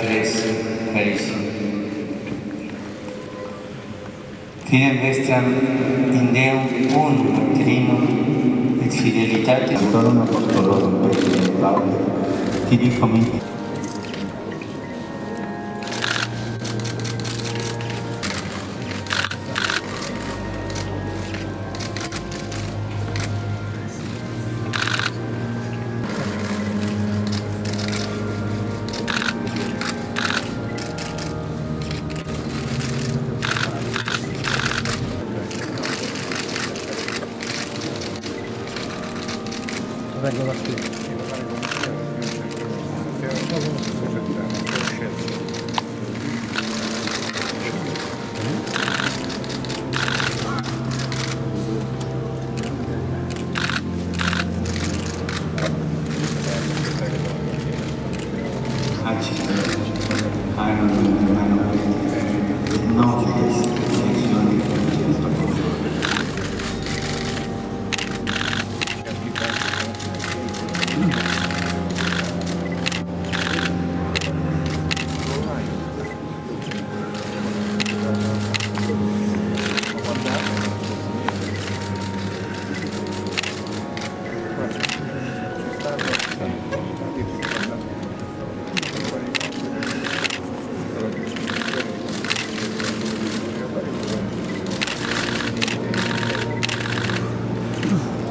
Heracles, París. Fidem vestram indeum unum trinum et fidelitate autorum apostolorum presentatum. Tibi comitia. Tibi comici Acite, anum anum et novides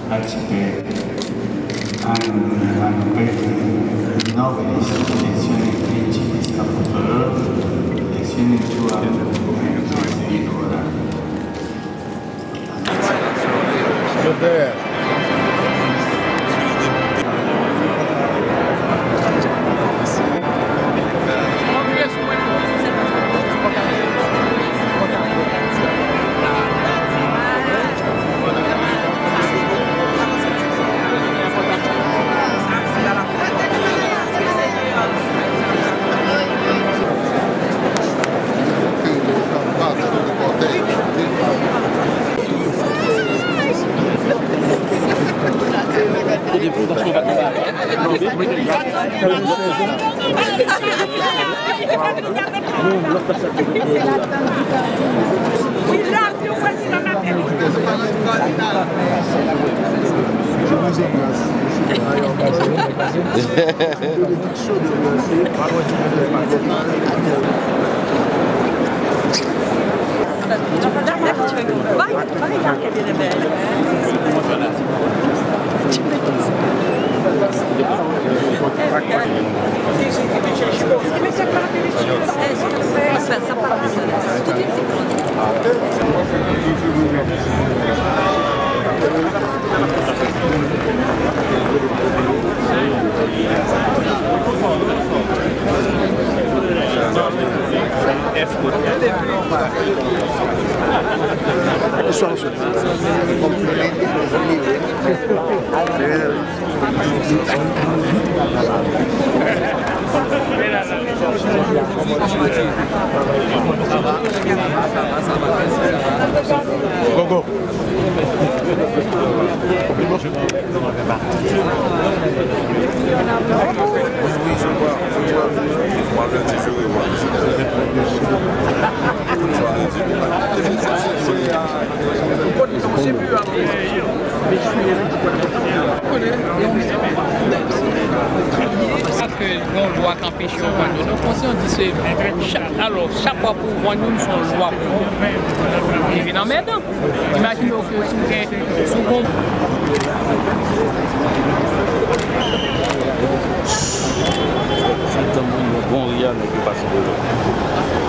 arcipelago hanno, hanno perso nove elezioni principi scappato loro, elezioni più alte come il ora. Good there. Je vous embrasse. Bak, bak ya kendine be. Çok Aspetta, Go, go. lwa kan peche yon vanyo. Nou konsi yon di se, alo, chapwa pou vanyo nou son lwa pou. E vi nan medan. Imagin yo ke sou gen, sou kon. Sou tan moun yon bon riyan yon ki pasi de lò.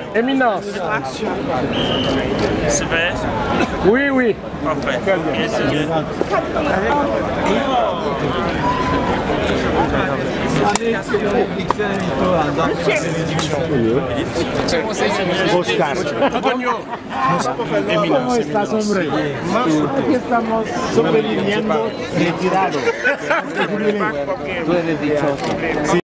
éminence. C'est vrai Oui, oui. Parfait. Oscar. Antonio. ¿Cómo estás, hombre? Aquí estamos sobreviviendo retirados. Tú eres dichoso.